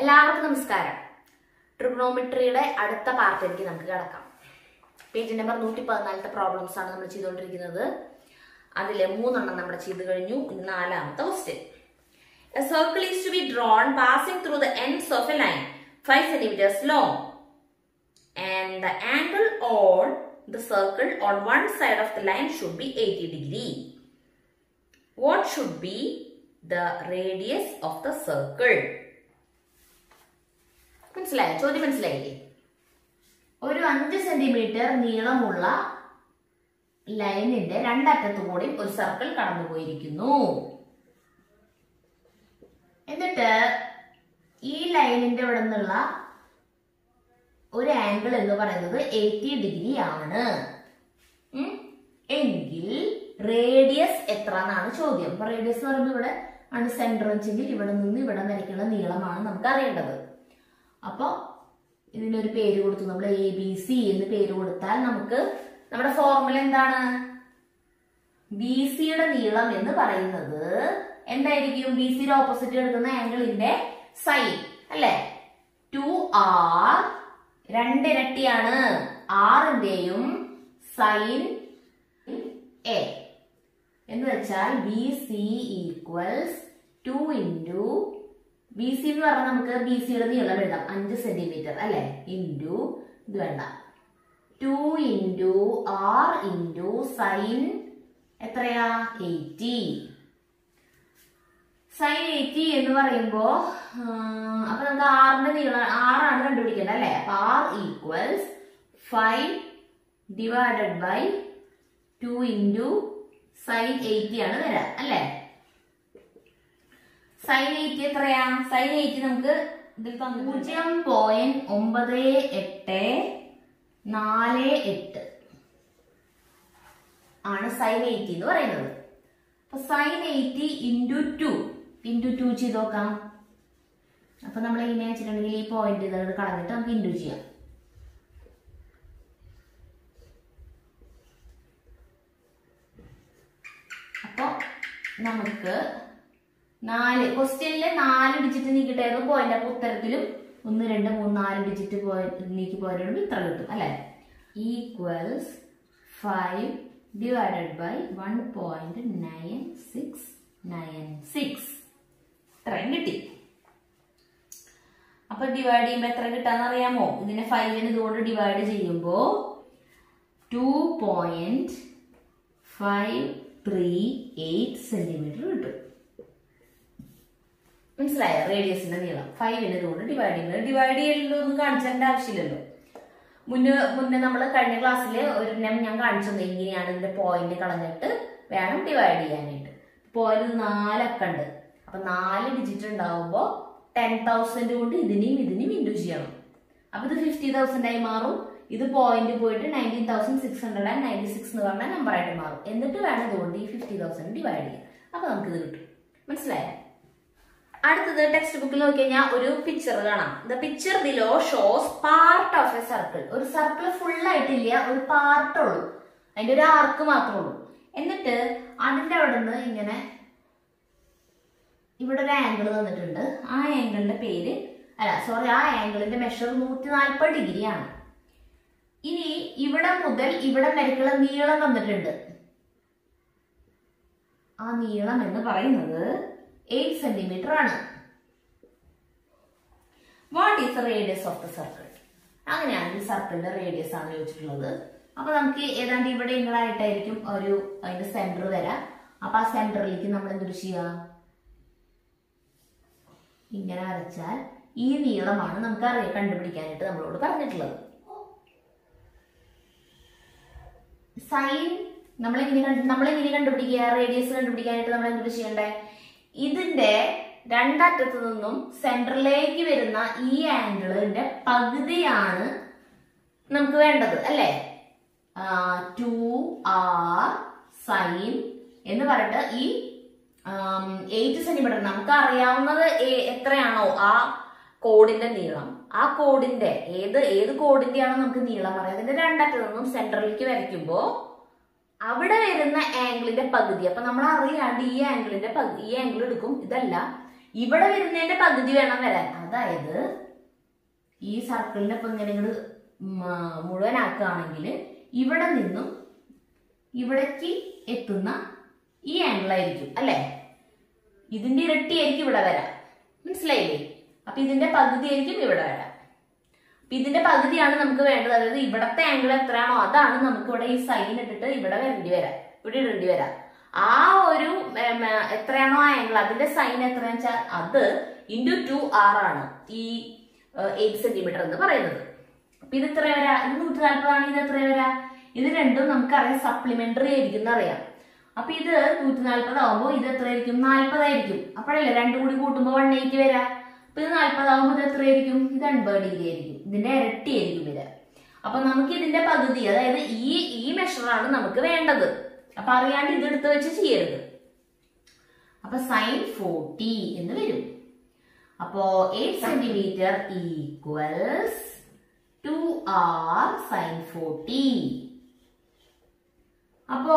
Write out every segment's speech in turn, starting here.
എല്ലാവർക്കും നമസ്കാരം. ട്രിഗ്നോമെട്രിയുടെ അടുത്ത പാർട്ടിലേക്ക് നമുക്ക് കിടക്കാം. പേജ് നമ്പർ നൂറ്റി പതിനാലത്തെ പ്രോബ്ലംസ് ആണ് നമ്മൾ ചെയ്തുകൊണ്ടിരിക്കുന്നത്. അതിലെ മൂന്നെണ്ണം നമ്മൾ ചെയ്തു കഴിഞ്ഞു. നാലാമത്തെ question circle is to be drawn passing through the ends of a line five centimetres long and the angle on the circle on one side of the line should be eighty degree what should be the radius of the circle മനസ്സിലായോ? ചോദ്യം മനസ്സിലായില്ലേ? ഒരു അഞ്ച് centimetre നീളമുള്ള ലൈനിന്റെ രണ്ടറ്റത്തു കൂടി ഒരു circle കടന്നുപോയിരിക്കുന്നു. എന്നിട്ട് ഈ ലൈനിന്റെ ഇവിടെ നിന്നുള്ള ഒരു ആംഗിൾ എന്ന് പറയുന്നത് എയ്റ്റി ഡിഗ്രി ആണ്? എങ്കിൽ റേഡിയസ് എത്ര എന്നാണ് ചോദ്യം റേഡിയസ് എന്ന് പറയുമ്പോൾ ഇവിടെ ആണ് സെന്റർ വെച്ചെങ്കിൽ ഇവിടെ നിന്ന് ഇവിടെ വരയ്ക്കുള്ള നീളമാണ് നമുക്ക് അറിയേണ്ടത് അപ്പൊ ഇതിനൊരു പേര് കൊടുത്തു. നമ്മൾ എ ബി സി എന്ന് പേര് കൊടുത്താൽ നമുക്ക് നമ്മുടെ ഫോർമുല എന്താണ്? ബി സിയുടെ നീളം എന്ന് പറയുന്നത് എന്തായിരിക്കും? ബി സിയുടെ ഓപ്പോസിറ്റ് എടുക്കുന്ന ആംഗിളിന്റെ സൈൻ അല്ലെ? ടു ആർ രണ്ടിരട്ടിയാണ്. ആറിന്റെയും സൈൻ എ എന്ന് വെച്ചാൽ B C equals two into B C എന്ന് പറഞ്ഞാൽ നമുക്ക് ബി സിയുടെ നീളം എഴുതാം. അഞ്ച് സെന്റിമീറ്റർ അല്ലെ? ഇന്റു ഇത് വേണ്ട. Two into R into sine എത്രയാ? എയ്റ്റി സൈൻ എയ്റ്റി എന്ന് പറയുമ്പോ അപ്പൊ നമുക്ക് ആറിന്റെ നീളം ആറാണ് കണ്ടുപിടിക്കേണ്ടത് അല്ലെ? അപ്പൊ R equals five divided by two into sine eighty ആണ് വരാ അല്ലെ? സൈൻ എയ്റ്റി എത്രയാ? സൈൻ എയ്റ്റി നമുക്ക് പൂജ്യം പോയിന്റ് ഒമ്പത് എട്ട് നാല് എട്ട് ആണ് സൈൻ എയ്റ്റി എന്ന് പറയുന്നത്. അപ്പൊ sine eighty into two into two ചെയ്ത് നോക്കാം. അപ്പൊ നമ്മൾ എങ്ങനെ വെച്ചിട്ടുണ്ടെങ്കിൽ ഈ പോയിന്റ് ഇതോട് കളഞ്ഞിട്ട് നമുക്ക് ഇന്റു ചെയ്യാം. അപ്പൊ നമുക്ക് നാല്. ക്വസ്റ്റ്യനിൽ നാല് ഡിജിറ്റ് നീക്കിട്ടായിരുന്നു പോയിന്റ് അപ്പൊ ഉത്തരത്തിലും ഒന്ന് രണ്ട് മൂന്ന് നാല് ഡിജിറ്റ് നീക്കി പോയിട്ടുണ്ട് ഇത്ര കിട്ടും അല്ലെ? Equals five divided by one point nine six nine six ഇത്രയും കിട്ടി. അപ്പൊ ഡിവൈഡ് ചെയ്യുമ്പോ എത്ര കിട്ടാന്ന് അറിയാമോ ഇതിനെ ഫൈവിന് ഇതുകൊണ്ട് ഡിവൈഡ് ചെയ്യുമ്പോ two point five three eight centimetre കിട്ടും. മനസ്സിലായോ? റേഡിയസിന്റെ നീളം. ഫൈവിന് കൊണ്ട് ഡിവൈഡ് ചെയ്യുന്നത്. ഡിവൈഡ് ചെയ്യലൊന്നും കാണിച്ചതിന്റെ ആവശ്യമില്ലല്ലോ. മുന്നേ മുന്നേ നമ്മൾ കഴിഞ്ഞ ക്ലാസ്സിൽ ഒരു ഞാൻ കാണിച്ചു തന്നെ ഇങ്ങനെയാണ് ഇതിന്റെ പോയിന്റ് കളഞ്ഞിട്ട് വേണം ഡിവൈഡ് ചെയ്യാനായിട്ട്. പോയിന്റ് നാലൊക്കെ ഉണ്ട്. അപ്പൊ നാല് ഡിജിറ്റ് ഉണ്ടാവുമ്പോൾ ടെൻ തൗസൻഡ് കൊണ്ട് ഇതിനെയും ഇതിനെയും ഇൻഡു ചെയ്യണം. അപ്പൊ ഇത് ഫിഫ്റ്റി തൗസൻഡ് ആയി മാറും. ഇത് പോയിന്റ് പോയിട്ട് nineteen thousand six hundred and ninety six എന്ന് പറഞ്ഞ നമ്പറായിട്ട് മാറും. എന്നിട്ട് വേണം ഇതുകൊണ്ട് ഈ ഫിഫ്റ്റി തൗസൻഡ് ഡിവൈഡ് ചെയ്യാം അപ്പൊ നമുക്ക് ഇത് കിട്ടും. മനസ്സിലായോ? അടുത്തത് ടെക്സ്റ്റ് ബുക്കിൽ നോക്കി കഴിഞ്ഞാൽ ഒരു പിക്ചർ കാണാം. The picture below shows part of a circle ഒരു സർക്കിൾ ഫുൾ ആയിട്ടില്ല ഒരു പാർട്ട് ഉള്ളൂ. അതിന്റെ ഒരു ആർക്ക് മാത്രമേ ഉള്ളൂ. എന്നിട്ട് അതിന്റെ അവിടെ നിന്ന് ഇങ്ങനെ ഇവിടെ ഒരു ആംഗിൾ തന്നിട്ടുണ്ട്. ആ ആംഗിളിന്റെ പേര് അല്ല സോറി ആ ആംഗിളിന്റെ മെഷർ നൂറ്റി നാൽപ്പത് ഡിഗ്രി ആണ്. ഇനി ഇവിടെ മുതൽ ഇവിടെ വരയ്ക്കുള്ള നീളം തന്നിട്ടുണ്ട്. ആ നീളം എന്ന് പറയുന്നത് എയ്റ്റ് സെന്റിമീറ്റർ ആണ്. What is radius of the circle അങ്ങനെയാണ് ഈ സർക്കിളിന്റെ റേഡിയസ് ആണ് ചോദിച്ചിട്ടുള്ളത്. അപ്പൊ നമുക്ക് ഏതാണ്ട് ഇവിടെ ഇങ്ങളായിട്ടായിരിക്കും ഒരു അതിന്റെ സെന്റർ വരാം. അപ്പൊ ആ സെന്ററിലേക്ക് നമ്മൾ എന്തൊരു ചെയ്യാം? ഇങ്ങനെ വരച്ചാൽ ഈ നീളമാണ് നമുക്ക് അറിയാം കണ്ടുപിടിക്കാനായിട്ട് നമ്മളോട് പറഞ്ഞിട്ടുള്ളത്. സൈൻ നമ്മളെങ്ങനെ നമ്മളെങ്ങനെ കണ്ടുപിടിക്കുക? റേഡിയസ് കണ്ടുപിടിക്കാനായിട്ട് നമ്മൾ എന്ത് ചെയ്യണ്ടേ? ഇതിന്റെ രണ്ടറ്റത്തു നിന്നും സെന്ററിലേക്ക് വരുന്ന ഈ ആംഗിളിന്റെ പകുതിയാണ് നമുക്ക് വേണ്ടത് അല്ലേ? ടു ആർ സൈൻ എന്ന് പറഞ്ഞിട്ട് ഈ എയ്റ്റ് സെന്റിമീറ്റർ നമുക്ക് അറിയാവുന്നത് എത്രയാണോ? ആ കോഡിന്റെ നീളം. ആ കോഡിന്റെ ഏത് ഏത് കോഡിന്റെ ആണോ നമുക്ക് നീളം അറിയാം. അതിന്റെ രണ്ടറ്റത്ത് നിന്നും സെന്ററിലേക്ക് വരയ്ക്കുമ്പോ അവിടെ വരുന്ന ആംഗിളിന്റെ പകുതി. അപ്പൊ നമ്മൾ അറിയാണ്ട് ഈ ആംഗിളിന്റെ പകുതി ഈ ആംഗിൾ എടുക്കും. ഇതല്ല. ഇവിടെ വരുന്നതിന്റെ പകുതി വേണം വരാൻ. അതായത് ഈ സർക്കിളിനെ ഇപ്പൊ ഇങ്ങനെ ഇങ്ങോട്ട് മുഴുവനാക്കുകയാണെങ്കിൽ ഇവിടെ നിന്നും ഇവിടേക്ക് എത്തുന്ന ഈ ആംഗിൾ ആയിരിക്കും. അല്ലെ? ഇതിന്റെ ഇരട്ടിയായിരിക്കും ഇവിടെ വരാം മനസ്സിലായില്ലേ? അപ്പൊ ഇതിന്റെ പകുതി ആയിരിക്കും ഇവിടെ വരാം ഇതിന്റെ പകുതിയാണ് നമുക്ക് വേണ്ടത്. അതായത് ഇവിടത്തെ ആംഗിൾ എത്രയാണോ അതാണ് നമുക്ക് ഇവിടെ ഈ സൈൻ ഇട്ടിട്ട് ഇവിടെ വരേണ്ടി വരാം. ഇവിടെ ഇടേണ്ടി വരാം. ആ ഒരു എത്രയാണോ ആംഗിൾ അതിന്റെ സൈൻ എത്രയാണെന്ന് വെച്ചാൽ അത് ഇന്റു ടു ആർ ആണ് ഈ എയ്റ്റ് സെന്റിമീറ്റർ എന്ന് പറയുന്നത്. അപ്പൊ ഇത് എത്ര വരാ? ഇത് നൂറ്റി നാൽപ്പതാണ് ഇത് എത്ര വരാ? ഇത് രണ്ടും നമുക്കറിയാം. സപ്ലിമെന്ററി ആയിരിക്കും എന്നറിയാം. അപ്പൊ ഇത് നൂറ്റി നാൽപ്പതാവുമ്പോൾ ഇത് എത്രയായിരിക്കും? നാൽപ്പതായിരിക്കും അപ്പോഴല്ലേ രണ്ടും കൂടി കൂട്ടുമ്പോൾ വൺ എയ്റ്റ് വരാം. അപ്പൊ ഇത് നാൽപ്പതാവുമ്പോൾ ഇത് എത്രയായിരിക്കും? ഇത് അൻപത് ഡിഗ്രി ആയിരിക്കും. ഇതിന്റെ ഇരട്ടി ആയിരിക്കും വില അപ്പൊ നമുക്ക് ഇതിന്റെ പകുതി അതായത് ഈ ഈ മെഷറാണ് നമുക്ക് വേണ്ടത്. അപ്പൊ അറിയാണ്ട് ഇത് എടുത്ത് വെച്ച് ചെയ്യരുത്. അപ്പൊ സൈൻ ഫോർട്ടി എന്ന് വരും. അപ്പോ eight centimetre equals two R sine forty അപ്പോ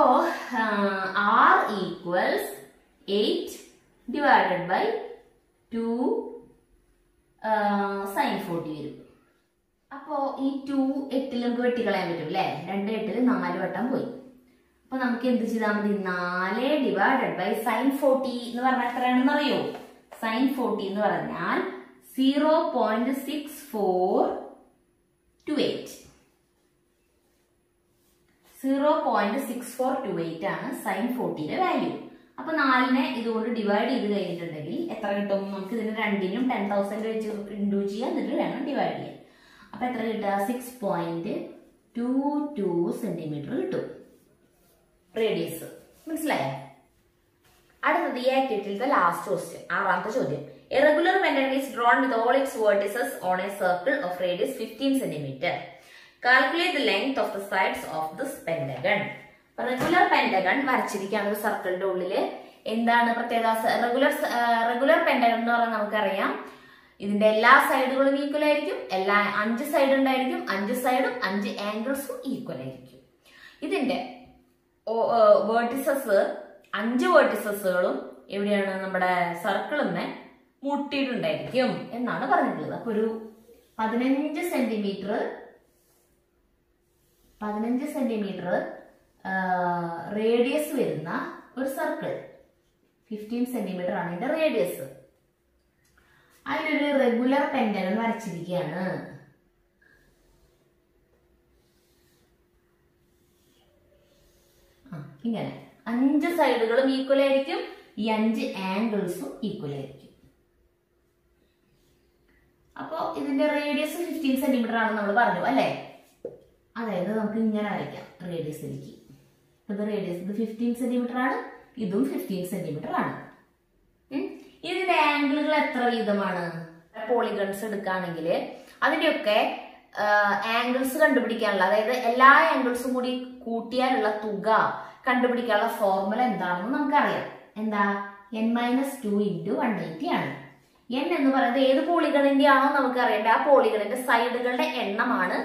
R equals eight divided by two sine forty വരും. അപ്പോ ഈ ടു എട്ടിൽ നമുക്ക് വെട്ടിക്കളയാൻ പറ്റും അല്ലേ രണ്ട് എട്ടിൽ നാല് വട്ടം പോയി. അപ്പൊ നമുക്ക് എന്ത് ചെയ്താൽ മതി? നാല് ഡിവൈഡഡ് ബൈ സൈൻ ഫോർട്ടി എന്ന് പറഞ്ഞാൽ എത്രയാണെന്ന് അറിയോ? സൈൻ ഫോർട്ടി എന്ന് പറഞ്ഞാൽ zero point six four two eight zero point six four two eight ആണ് സൈൻ ഫോർട്ടിയുടെ വാല്യൂ അപ്പൊ നാലിനെ ഇതുകൊണ്ട് ഡിവൈഡ് ചെയ്ത് കഴിഞ്ഞിട്ടുണ്ടെങ്കിൽ എത്ര കിട്ടും? നമുക്ക് ഇതിന് രണ്ടിനും ടെൻ തൗസൻഡ് വെച്ച് ഇൻഡ്യൂസ് ചെയ്യാം. എന്നിട്ട് വേണം ഡിവൈഡ് ചെയ്യാൻ. അപ്പൊ എത്ര കിട്ടുക? Six point two two centimetre കിട്ടും. റേഡിയസ് മനസ്സിലായോ? അടുത്തത് ഈ ആക്ടിവിറ്റിയിലത്തെ ലാസ്റ്റ് ക്വസ്റ്റ്യൻ ആറാമത്തെ ചോദ്യം. Irregular regular pentagon is drawn with all its vertices on a circle of radius fifteen centimetre calculate the length of the sides of this pentagon regular pentagon വരച്ചിരിക്കുകയാണ് ഒരു സർക്കിളിന്റെ ഉള്ളിൽ. എന്താണ് പ്രത്യേകത? റെഗുലർ റെഗുലർ പെൻഡഗൺ എന്ന് പറഞ്ഞാൽ നമുക്കറിയാം. ഇതിന്റെ എല്ലാ സൈഡുകളും ഈക്വൽ ആയിരിക്കും. എല്ലാ അഞ്ച് സൈഡ് ഉണ്ടായിരിക്കും. അഞ്ച് സൈഡും അഞ്ച് ആംഗിൾസും ഈക്വൽ ആയിരിക്കും. ഇതിന്റെ വേർട്ടിസസ് അഞ്ച് വേർട്ടിസസുകളും എവിടെയാണ് നമ്മുടെ സർക്കിളിന്ന് മുട്ടിയിട്ടുണ്ടായിരിക്കും എന്നാണ് പറഞ്ഞിട്ടുള്ളത്. അപ്പൊ ഒരു പതിനഞ്ച് സെന്റിമീറ്റർ പതിനഞ്ച് സെന്റിമീറ്റർ റേഡിയസ് വരുന്ന ഒരു സർക്കിൾ ഫിഫ്റ്റീൻ സെന്റിമീറ്റർ ആണ് ഇതിന്റെ റേഡിയസ് അതിലൊരു റെഗുലർ പെൻഡഗൺ വരച്ചിരിക്കുകയാണ്. ഇങ്ങനെ. അഞ്ച് സൈഡുകളും ഈക്വൽ ആയിരിക്കും. ഈ അഞ്ച് ആംഗിൾസും ഈക്വൽ ആയിരിക്കും. അപ്പോ ഇതിന്റെ റേഡിയസ് ഫിഫ്റ്റീൻ സെന്റിമീറ്റർ ആണെന്ന് നമ്മൾ പറഞ്ഞു അല്ലേ? അതായത് നമുക്ക് ഇങ്ങനെ വരയ്ക്കാം റേഡിയസിലേക്ക് ഇത് റേഡിയസ് ഇത് ഫിഫ്റ്റീൻ സെന്റിമീറ്റർ ആണ് ഇതും ഫിഫ്റ്റീൻ സെന്റിമീറ്റർ ആണ്. ഇതിന്റെ ആംഗിളുകൾ എത്ര വീതമാണ്? പോളിഗൺസ് എടുക്കുകയാണെങ്കിൽ അതിന്റെയൊക്കെ ആംഗിൾസ് കണ്ടുപിടിക്കാനുള്ള അതായത് എല്ലാ ആംഗിൾസും കൂടി കൂട്ടിയാലുള്ള തുക കണ്ടുപിടിക്കാനുള്ള ഫോർമുല എന്താണെന്ന് നമുക്കറിയാം. എന്താ? N minus two into one eighty ആണ്. എൻ എന്ന് പറയുന്നത് ഏത് പോളിഗണിന്റെ ആണോ നമുക്ക് അറിയേണ്ട ആ പോളിഗണിന്റെ സൈഡുകളുടെ എണ്ണമാണ്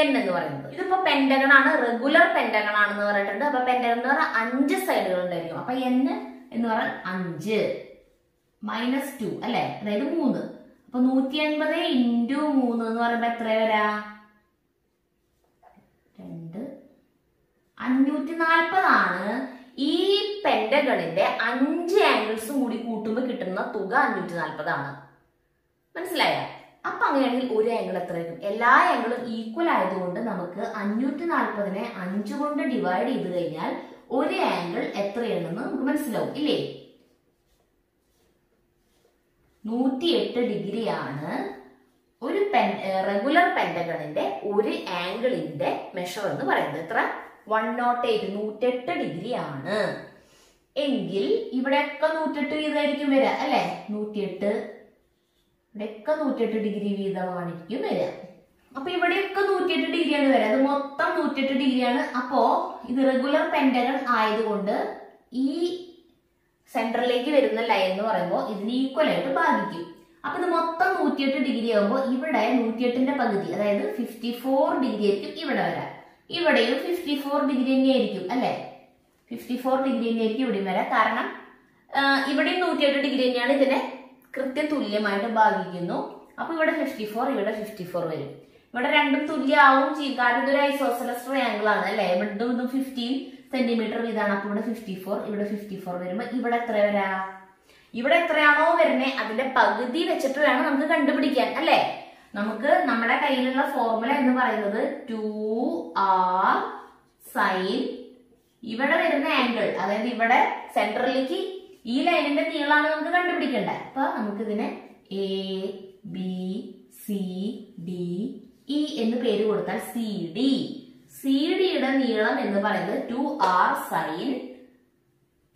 എൻ എന്ന് പറയുന്നത്. ഇതിപ്പോ പെൻഡഗൺ ആണ് റെഗുലർ പെൻഡഗൺ ആണെന്ന് പറഞ്ഞിട്ടുണ്ട്. അപ്പൊ പെൻഡഗൺ എന്ന് പറഞ്ഞാൽ അഞ്ച് സൈഡുകൾ ഉണ്ടായിരിക്കും അപ്പൊ എൻ എന്ന് പറഞ്ഞാൽ അഞ്ച്. മൈനസ് ടു അല്ലെ? അതായത് മൂന്ന്. അപ്പൊ നൂറ്റി അൻപത് ഇന്റു മൂന്ന് എന്ന് പറയുമ്പോ എത്ര വരാ? രണ്ട്. അഞ്ഞൂറ്റി നാൽപ്പതാണ് ഈ പെൻഡഗണിന്റെ അഞ്ച് ആംഗിൾസും കൂടി കൂട്ടുമ്പോൾ കിട്ടുന്ന തുക അഞ്ഞൂറ്റി നാൽപ്പതാണ് മനസ്സിലായ? അപ്പൊ അങ്ങനെയാണെങ്കിൽ ഒരു ആംഗിൾ എത്ര എത്രയായിരിക്കും? എല്ലാ ആംഗിളും ഈക്വൽ ആയതുകൊണ്ട് നമുക്ക് അഞ്ഞൂറ്റി നാൽപ്പതിനെ അഞ്ച് കൊണ്ട് ഡിവൈഡ് ചെയ്ത് കഴിഞ്ഞാൽ ഒരു ആംഗിൾ എത്രയാണെന്ന് നമുക്ക് മനസ്സിലാവും ഇല്ലേ? നൂറ്റിയെട്ട് ഡിഗ്രിയാണ് ഒരു പെൻ റെഗുലർ പെൻഡഗണിന്റെ ഒരു ആംഗിളിന്റെ മെഷർ എന്ന് പറയുന്നത്. എത്ര? വൺ നോട്ട് എയ്റ്റ് നൂറ്റെട്ട് ഡിഗ്രി ആണ് എങ്കിൽ ഇവിടെയൊക്കെ നൂറ്റെട്ട് വീതമായിരിക്കും വരിക അല്ലെ? നൂറ്റിയെട്ട്. ഇവിടെയൊക്കെ നൂറ്റെട്ട് ഡിഗ്രി വീതമായിരിക്കും വരിക. അപ്പൊ ഇവിടെയൊക്കെ നൂറ്റിയെട്ട് ഡിഗ്രിയാണ് വരിക. അത് മൊത്തം നൂറ്റിയെട്ട് ഡിഗ്രിയാണ്. അപ്പോ ഇത് റെഗുലർ പെൻഡഗൺ ആയതുകൊണ്ട് ഈ സെന്ററിലേക്ക് വരുന്ന ലൈൻ എന്ന് പറയുമ്പോൾ ഇതിന് ഈക്വൽ ആയിട്ട് ബാധിക്കും. അപ്പൊ ഇത് മൊത്തം നൂറ്റിയെട്ട് ഡിഗ്രി ആകുമ്പോൾ ഇവിടെ നൂറ്റിയെട്ടിന്റെ പകുതി അതായത് ഫിഫ്റ്റി ഫോർ ഡിഗ്രി ആയിരിക്കും ഇവിടെ വരാം ഇവിടെയും ഫിഫ്റ്റി ഫോർ ഡിഗ്രി തന്നെയായിരിക്കും അല്ലെ? ഫിഫ്റ്റി ഫോർ ഡിഗ്രി തന്നെയായിരിക്കും ഇവിടെയും വരാം കാരണം ഇവിടെയും നൂറ്റിയെട്ട് ഡിഗ്രി തന്നെയാണ് ഇതിനെ കൃത്യ തുല്യമായിട്ട് ഭാഗിക്കുന്നു അപ്പൊ ഇവിടെ ഫിഫ്റ്റി ഫോർ ഇവിടെ ഫിഫ്റ്റി ഫോർ വരും. ഇവിടെ രണ്ടും തുല്യമാവും ചെയ്യും. കാരണം ഇതൊരു ഐസോസലസ് ട്രയാങ്കിൾ ആണ് അല്ലെ? ഇവിടെ ഇതും ഫിഫ്റ്റീൻ സെന്റിമീറ്റർ വീതാണ്. അപ്പോൾ ഇവിടെ ഫിഫ്റ്റി ഫോർ ഇവിടെ ഫിഫ്റ്റി ഫോർ വരുമ്പോ ഇവിടെ എത്ര വരാ? ഇവിടെ എത്രയാണോ വരുന്നത് അതിന്റെ പകുതി വെച്ചിട്ട് വേണം നമുക്ക് കണ്ടുപിടിക്കാൻ അല്ലെ? നമുക്ക് നമ്മുടെ കയ്യിലുള്ള ഫോർമുല എന്ന് പറയുന്നത് ടു ആർ സൈൻ ഇവിടെ വരുന്ന ആംഗിൾ അതായത് ഇവിടെ സെന്ററിലേക്ക് ഈ ലൈനിന്റെ നീളമാണ് നമുക്ക് കണ്ടുപിടിക്കേണ്ടത്. അപ്പൊ നമുക്കിതിന് A B C D E എന്ന് പേര് കൊടുത്താൽ സി ഡി സി ഡിയുടെ നീളം എന്ന് പറയുന്നത് ടു ആർ സൈൻ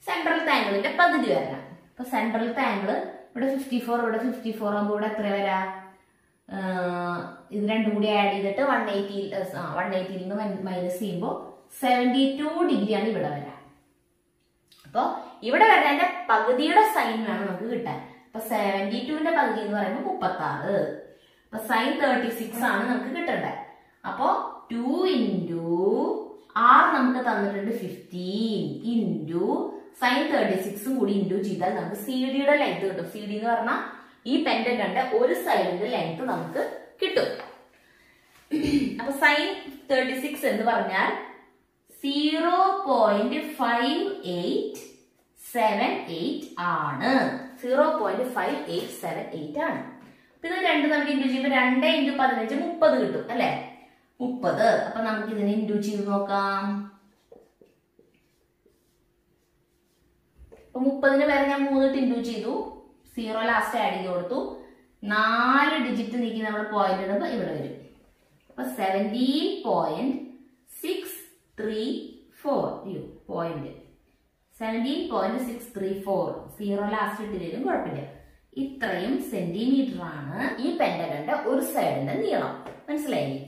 സെൻട്രൽ ആംഗിളിന്റെ പകുതി വരണം അപ്പൊ സെൻട്രൽ ആംഗിൾ ഇവിടെ ഫിഫ്റ്റി ഫോർ ഇവിടെ ഫിഫ്റ്റി ഫോർ ആകുമ്പോൾ ഇവിടെ എത്ര വരാ? ഇത് രണ്ടും കൂടി ആഡ് ചെയ്തിട്ട് വൺ എയ്റ്റി വൺ എയ്റ്റിയിൽ നിന്ന് മൈനസ് ചെയ്യുമ്പോൾ സെവന്റി ടു ഡിഗ്രിയാണ് ഇവിടെ വരാം. അപ്പോൾ ഇവിടെ വരുന്നതിന്റെ പകുതിയുടെ സൈൻ വേണം നമുക്ക് കിട്ടാൻ. അപ്പൊ സെവന്റി ടുവിന്റെ പകുതി എന്ന് പറയുമ്പോൾ മുപ്പത്തി ആറ് അപ്പൊ സൈൻ തേർട്ടി സിക്സ് ആണ് നമുക്ക് കിട്ടേണ്ടത്. അപ്പോ ടു ഇന്റു ആർ നമുക്ക് തന്നിട്ടുണ്ട് ഫിഫ്റ്റീൻ ഇന്റു സൈൻ തേർട്ടി സിക്സും കൂടി ഇന്റു ചെയ്താൽ നമുക്ക് സി ഡിയുടെ ലെങ്ത് കിട്ടും. സി ഡി എന്ന് പറഞ്ഞാൽ ഈ പെൻഡന്റ് ഒരു സൈഡിന്റെ ലെങ്ത് നമുക്ക് കിട്ടും. അപ്പൊ സൈൻ തേർട്ടി സിക്സ് എന്ന് പറഞ്ഞാൽ zero point five eight seven eight ആണ്. Zero point five eight seven eight ആണ്. പിന്നെ രണ്ട് നമുക്ക് ഇന്റു ചെയ്യുമ്പോൾ രണ്ട് ഇന്റു പതിനഞ്ച് മുപ്പത് കിട്ടും അല്ലെ? മുപ്പത്. അപ്പൊ നമുക്ക് ഇതിനെ ഇൻഡു ചെയ്ത് നോക്കാം. അപ്പൊ മുപ്പതിന് വരെ ഞാൻ മൂന്നിട്ട് ഇൻഡു ചെയ്തു. സീറോ ലാസ്റ്റ് ആഡ് ചെയ്ത് കൊടുത്തു. നാല് ഡിജിറ്റ് നീക്കി നമ്മൾ പോയിന്റ് ഇടുമ്പോൾ ഇവിടെ വരും. അപ്പൊ seventeen point six three four അയ്യോ point seventeen point six three four zero last ഇട്ടില്ലേലും കുഴപ്പമില്ല. ഇത്രയും സെന്റിമീറ്റർ ആണ് ഈ പെൻഡകന്റെ ഒരു സൈഡിന്റെ നീളം. മനസ്സിലായില്ലേ?